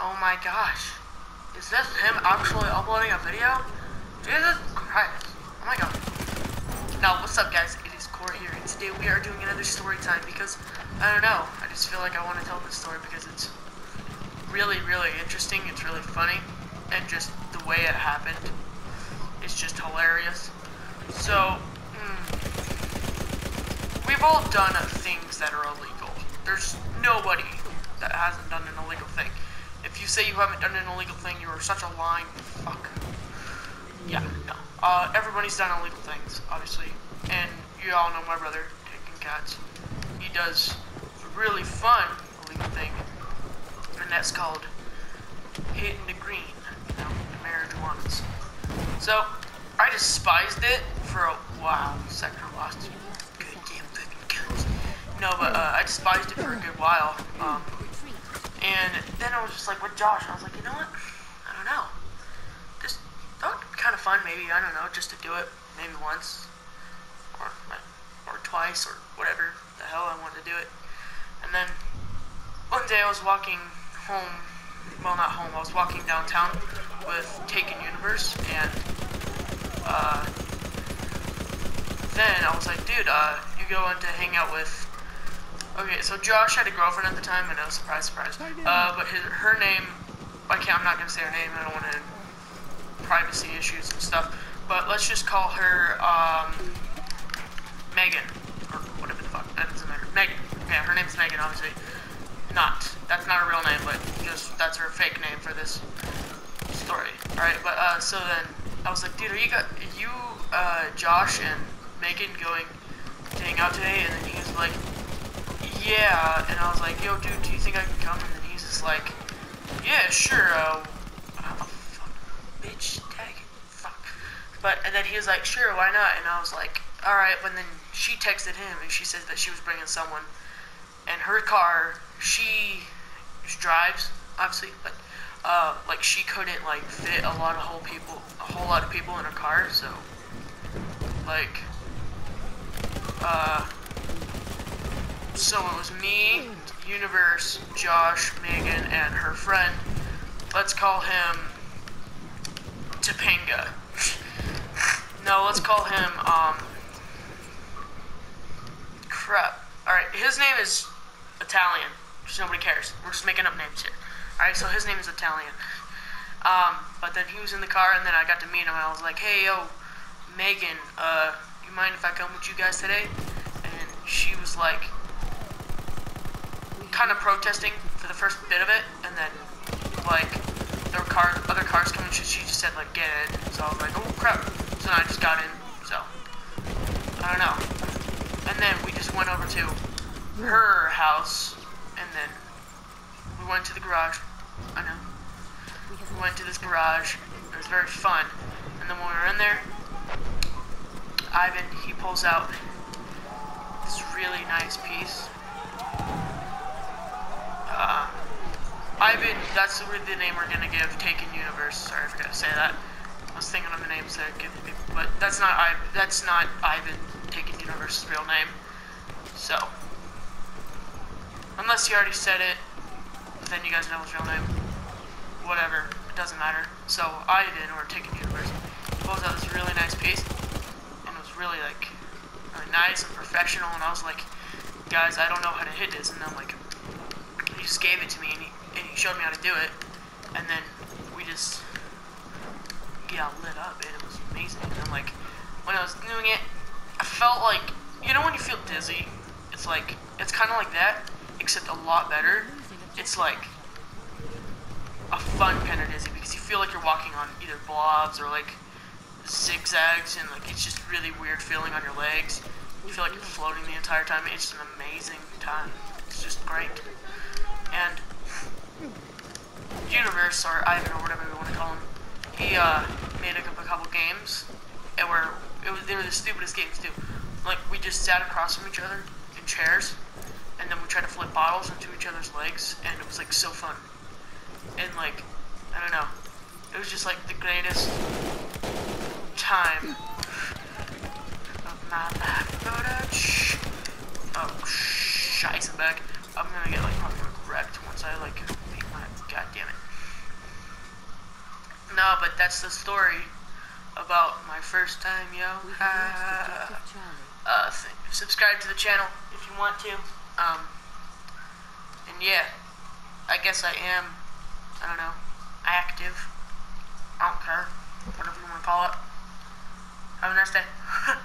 Oh my gosh. Is this him actually uploading a video? Jesus Christ. Oh my god. Now, what's up guys? It is Kore here, and today we are doing another story time because, I don't know, I just feel like I want to tell this story because it's really, really interesting, it's really funny, and just the way it happened is just hilarious. So, mm, we've all done things that are illegal. There's nobody that hasn't done an illegal thing. You say you haven't done an illegal thing, you are such a lying fuck. Yeah, no. Uh, everybody's done illegal things, obviously. And you all know my brother, taking cats. He does a really fun illegal thing, and that's called hitting the green, you know, the marijuanas. So, I despised it for a while. Sector lost. Good damn fucking guns. No, but uh, I despised it for a good while. Um, and then I was just like with Josh, I was like, you know what? I don't know. Just that would be kind of fun, maybe. I don't know, just to do it maybe once, or or twice, or whatever the hell I wanted to do it. And then one day I was walking home. Well, not home. I was walking downtown with Taken Universe, and uh, then I was like, dude, uh, you go in to hang out with Okay, so Josh had a girlfriend at the time. And I know, surprise, surprise. Uh, but his, her name, I can't. I'm not gonna say her name. I don't want to privacy issues and stuff. But let's just call her um, Megan or whatever the fuck. That doesn't matter. Megan. Yeah, her name's Megan. Obviously, not. That's not a real name, but just that's her fake name for this story. All right. But uh, so then I was like, dude, are you got you uh, Josh and Megan going to hang out today? And then he was like yeah, and I was like, yo, dude, do you think I can come? And then he's just like, yeah, sure, uh, oh, fuck, bitch, tag, fuck. But, and then he was like, sure, why not? And I was like, alright, but then she texted him, and she said that she was bringing someone, and her car, she drives, obviously, but, uh, like, she couldn't, like, fit a lot of whole people, a whole lot of people in her car, so, like, uh, so it was me, Universe, Josh, Megan, and her friend. Let's call him Topanga. no, let's call him, um, crap. Alright, his name is Italian. Just nobody cares. We're just making up names here. Alright, so his name is Italian. Um, but then he was in the car, and then I got to meet him, I was like, hey, yo, Megan, uh, you mind if I come with you guys today? And she was like, kind of protesting for the first bit of it, and then like there were cars, other cars coming. She, she just said like get in. So I was like, oh crap. So I just got in. So I don't know. And then we just went over to her house, and then we went to the garage. I know. We went to this garage. It was very fun. And then when we were in there, Ivan he pulls out this really nice piece Ivan, that's the name we're gonna give Taken Universe. Sorry, I forgot to say that. I was thinking of the names to give people, but that's not Ivan. That's not Ivan Taken Universe's real name. So, unless he already said it, then you guys know his real name. Whatever, it doesn't matter. So Ivan or Taken Universe pulls out this really nice piece, and it was really like really nice and professional. And I was like, guys, I don't know how to hit this, and I'm like he just gave it to me and he, and he showed me how to do it. And then we just got lit up and it was amazing. And like, when I was doing it, I felt like, you know when you feel dizzy? It's like, it's kind of like that, except a lot better. It's like a fun kind of dizzy because you feel like you're walking on either blobs or like zigzags and like it's just really weird feeling on your legs. You feel like you're floating the entire time. It's an amazing time. It's just great and Universe, or Ivan, or whatever you want to call him, he uh, made up a couple games, and were it was they were the stupidest games too. Like we just sat across from each other in chairs, and then we tried to flip bottles into each other's legs, and it was like so fun. And like, I don't know, it was just like the greatest time of my life. Oh, scheiße back. I'm gonna get like probably wrecked once I like beat my goddamn damn it. No, but that's the story about my first time, yo. We have lost objective Charlie. uh, subscribe to the channel if you want to. Um, and yeah, I guess I am, I don't know, active. I don't care. Whatever you want to call it. Have a nice day.